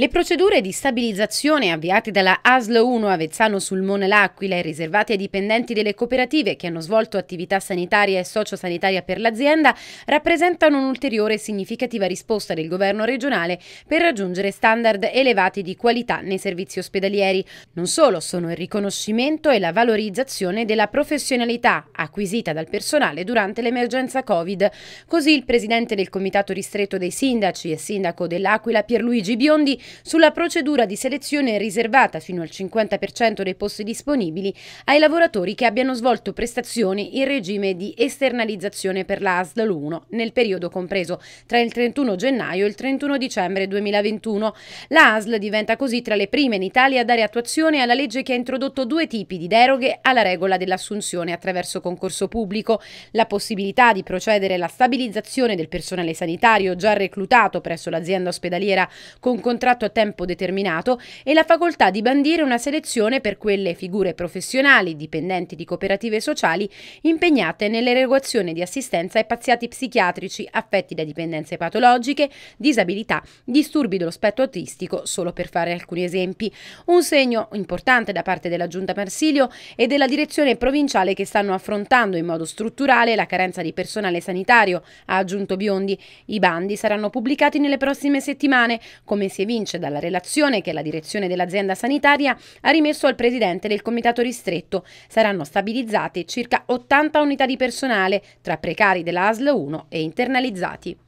Le procedure di stabilizzazione avviate dalla ASL 1 Avezzano sul Mone L'Aquila e riservate ai dipendenti delle cooperative che hanno svolto attività sanitaria e sociosanitaria per l'azienda rappresentano un'ulteriore e significativa risposta del governo regionale per raggiungere standard elevati di qualità nei servizi ospedalieri. Non solo sono il riconoscimento e la valorizzazione della professionalità acquisita dal personale durante l'emergenza Covid. Così il presidente del comitato ristretto dei sindaci e sindaco dell'Aquila Pierluigi Biondi sulla procedura di selezione riservata fino al 50% dei posti disponibili ai lavoratori che abbiano svolto prestazioni in regime di esternalizzazione per la ASL 1 nel periodo compreso tra il 31 gennaio e il 31 dicembre 2021. La ASL diventa così tra le prime in Italia a dare attuazione alla legge che ha introdotto due tipi di deroghe alla regola dell'assunzione attraverso concorso pubblico, la possibilità di procedere alla stabilizzazione del personale sanitario già reclutato presso l'azienda ospedaliera con contratto contratto a tempo determinato e la facoltà di bandire una selezione per quelle figure professionali, dipendenti di cooperative sociali, impegnate nell'erogazione di assistenza ai pazienti psichiatrici affetti da dipendenze patologiche, disabilità, disturbi dello spettro autistico, solo per fare alcuni esempi. Un segno importante da parte della Giunta Marsilio e della direzione provinciale che stanno affrontando in modo strutturale la carenza di personale sanitario, ha aggiunto Biondi. I bandi saranno pubblicati nelle prossime settimane, come si evince evince dalla relazione che la direzione dell'azienda sanitaria ha rimesso al presidente del comitato ristretto. Saranno stabilizzate circa 80 unità di personale tra precari della ASL 1 e internalizzati.